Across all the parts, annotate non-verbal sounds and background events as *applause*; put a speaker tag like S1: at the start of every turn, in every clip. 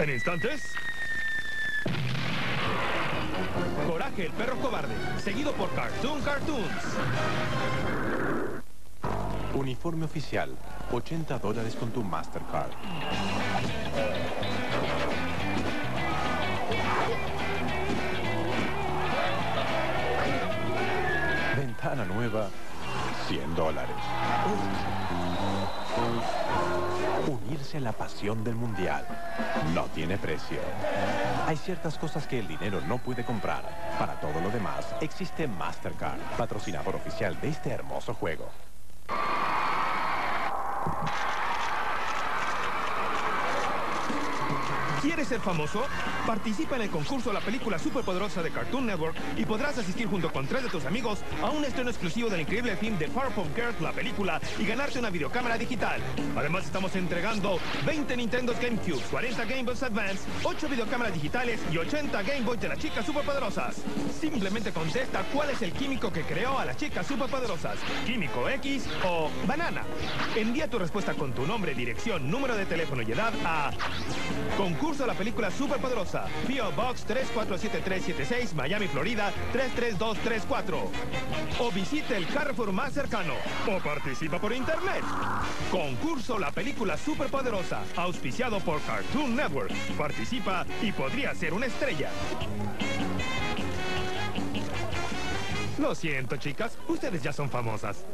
S1: En instantes... Coraje, el perro cobarde, seguido por Cartoon Cartoons.
S2: Uniforme oficial, 80 dólares con tu Mastercard. Ventana nueva, 100 dólares. Unirse a la pasión del mundial no tiene precio. Hay ciertas cosas que el dinero no puede comprar. Para todo lo demás, existe Mastercard, patrocinador oficial de este hermoso juego.
S1: ¿Quieres ser famoso? Participa en el concurso La película superpoderosa de Cartoon Network y podrás asistir junto con tres de tus amigos a un estreno exclusivo del increíble film de From Girls, la película, y ganarte una videocámara digital. Además, estamos entregando 20 Nintendo GameCube, 40 Game Boys Advance, 8 videocámaras digitales y 80 Game Boys de las chicas superpoderosas. Simplemente contesta cuál es el químico que creó a las chicas superpoderosas. Químico X o banana. Envía tu respuesta con tu nombre, dirección, número de teléfono y edad a concurso a la película Superpoderosa. P.O. Box 347376, Miami, Florida 33234. O visite el Carrefour más cercano. O participa por internet. Concurso La película Superpoderosa. Auspiciado por Cartoon Network. Participa y podría ser una estrella. Lo siento, chicas. Ustedes ya son famosas.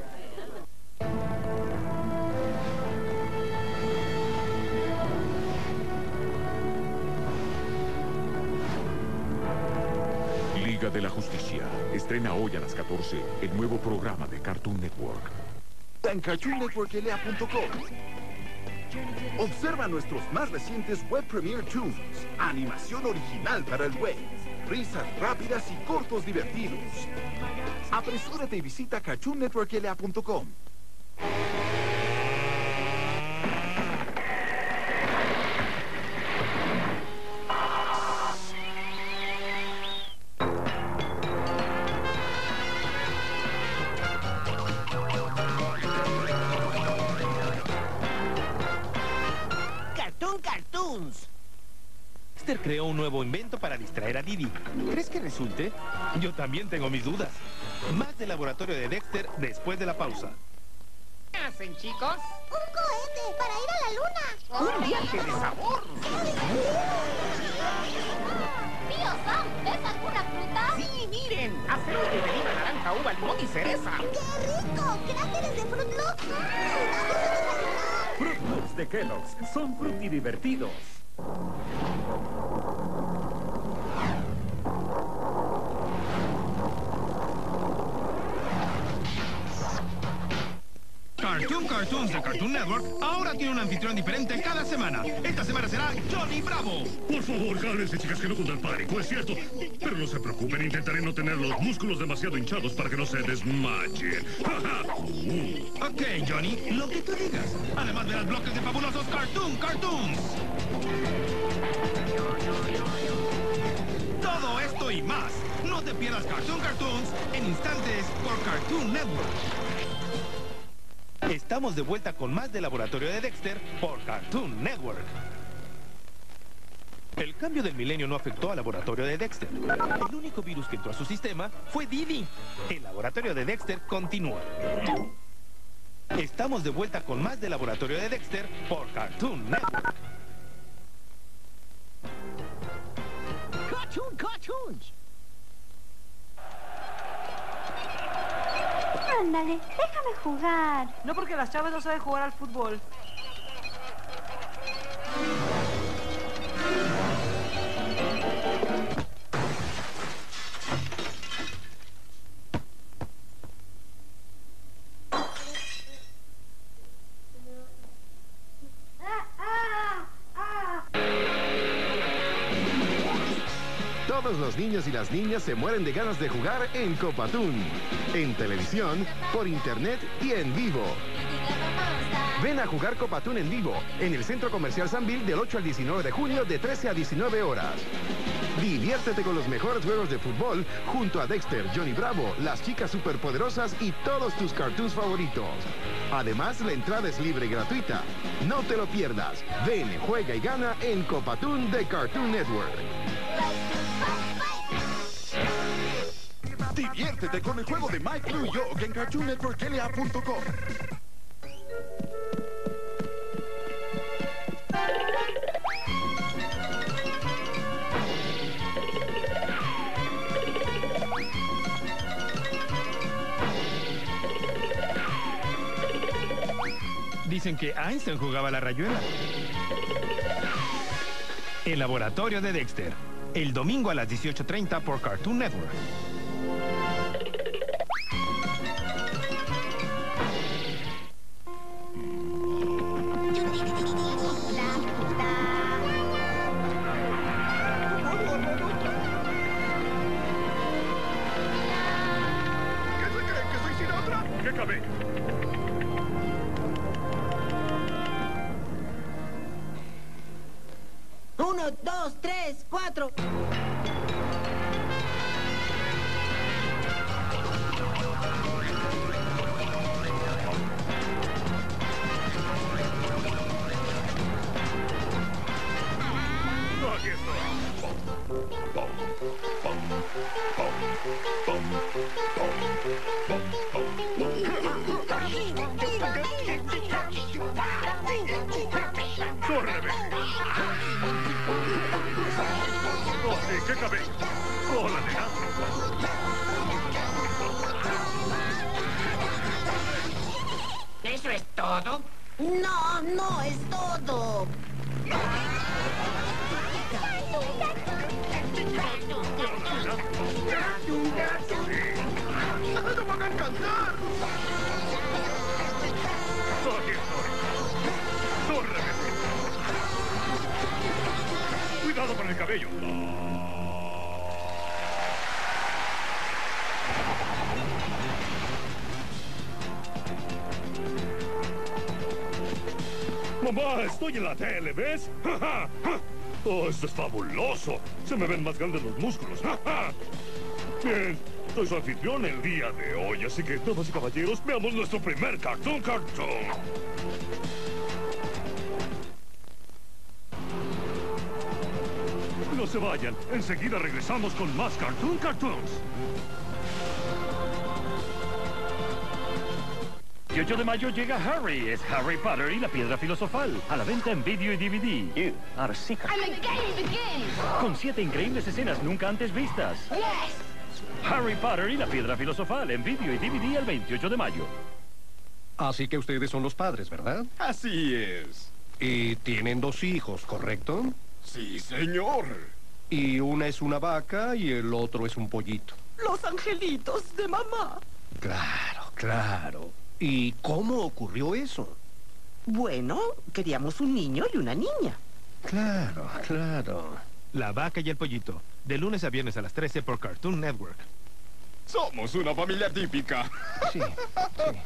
S3: De la Justicia. Estrena hoy a las 14 el nuevo programa de Cartoon Network.
S4: En CartoonNetworkLA.com. Observa nuestros más recientes Web Premiere Tunes. Animación original para el web. Risas rápidas y cortos divertidos. Apresúrate y visita CartoonNetworkLA.com.
S1: Dexter creó un nuevo invento para distraer a Didi. ¿Crees que resulte? Yo también tengo mis dudas. Más del laboratorio de Dexter después de la pausa.
S5: ¿Qué hacen, chicos?
S6: ¡Un cohete para ir a la luna!
S5: ¡Un viaje de sabor!
S6: ¡Tío Sam! ¿ves alguna fruta?
S5: ¡Sí, miren! Aceite de lima, naranja, uva, limón y cereza.
S6: ¡Qué rico! ¡Cráteres de Fruit Loops!
S7: Fruit Loops de Kellogg's son frutidivertidos.
S1: Cartoon Cartoons de Cartoon Network ahora tiene un anfitrión diferente cada semana. Esta semana será Johnny Bravo.
S8: Por favor, cálmense, chicas, que no el pánico, es cierto. Pero no se preocupen, intentaré no tener los músculos demasiado hinchados para que no se desmayen. *laughs*
S1: Ok, Johnny, lo que tú digas. Además verás bloques de fabulosos Cartoon Cartoons. Todo esto y más. No te pierdas Cartoon Cartoons en instantes por Cartoon Network. Estamos de vuelta con más del laboratorio de Dexter por Cartoon Network. El cambio del milenio no afectó al laboratorio de Dexter. El único virus que entró a su sistema fue Didi. El laboratorio de Dexter continúa. Estamos de vuelta con más del laboratorio de Dexter por Cartoon Network.
S9: Cartoon Cartoons.
S6: Ándale, déjame jugar.
S10: No porque las chavas no saben jugar al fútbol.
S11: Todos los niños y las niñas se mueren de ganas de jugar en Copatún. En televisión, por internet y en vivo. Ven a jugar Copatún en vivo en el Centro Comercial San Bill del 8 al 19 de junio de 13 a 19 horas. Diviértete con los mejores juegos de fútbol junto a Dexter, Johnny Bravo, las chicas superpoderosas y todos tus cartoons favoritos. Además, la entrada es libre y gratuita. No te lo pierdas. Ven, juega y gana en Copatoon de Cartoon Network.
S4: Diviértete con el juego de Mike New York en CartoonNetworkLA.com.
S1: Dicen que Einstein jugaba la rayuela. El laboratorio de Dexter. El domingo a las 18.30 por Cartoon Network.
S9: Uno, dos, tres, cuatro.
S5: ¿Eso es todo?
S9: No, no es todo.
S8: ¡Cuidado con el cabello! Estoy en la tele, ¿ves? ¡Oh, esto es fabuloso! Se me ven más grandes los músculos. Bien, soy su anfitrión el día de hoy, así que, damas y caballeros, veamos nuestro primer cartón cartón. No se vayan, enseguida regresamos con más Cartoon Cartoons.
S7: 18 de mayo llega Harry. Es Harry Potter y la piedra filosofal. A la venta en vídeo y DVD.
S6: And the game begins.
S7: Con siete increíbles escenas nunca antes vistas.
S6: Yes.
S7: Harry Potter y la piedra filosofal en vídeo y DVD el 28 de mayo.
S12: Así que ustedes son los padres, ¿verdad?
S4: Así es.
S12: Y tienen dos hijos, ¿correcto?
S4: Sí, señor.
S12: Y una es una vaca y el otro es un pollito.
S10: Los angelitos de mamá.
S12: Claro, claro. ¿Y cómo ocurrió eso?
S9: Bueno, queríamos un niño y una niña.
S12: Claro, claro.
S1: La vaca y el pollito. De lunes a viernes a las 13 por Cartoon Network.
S4: Somos una familia típica.
S12: Sí, sí.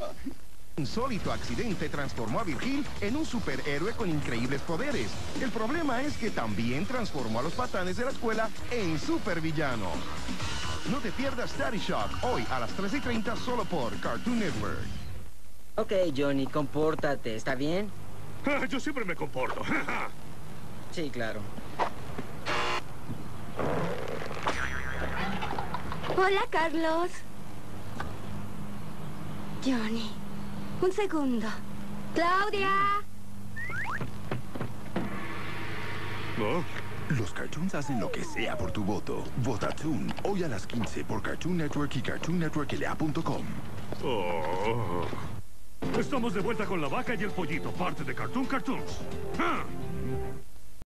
S11: Insólito accidente transformó a Virgil en un superhéroe con increíbles poderes. El problema es que también transformó a los patanes de la escuela en supervillanos. No te pierdas Daddy Shock hoy a las 13 y 30 solo por Cartoon Network.
S13: Ok, Johnny, compórtate, ¿está bien? *laughs*
S8: Yo siempre me comporto. *laughs*
S13: Sí, claro.
S6: Hola, Carlos. Johnny, un segundo. Claudia.
S4: ¿No? Los cartoons hacen lo que sea por tu voto. Vota Toon hoy a las 15 por Cartoon Network y CartoonNetworkLA.com.
S8: Oh. Estamos de vuelta con la vaca y el pollito, parte de Cartoon Cartoons. ¡Ah!